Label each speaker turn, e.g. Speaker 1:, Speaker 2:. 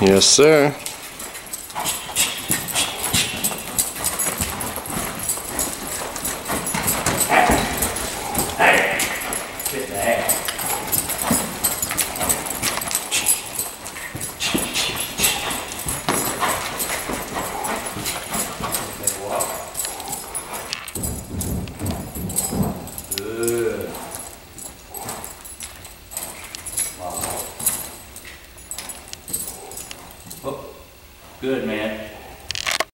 Speaker 1: Yes, sir.
Speaker 2: Oh, good, man.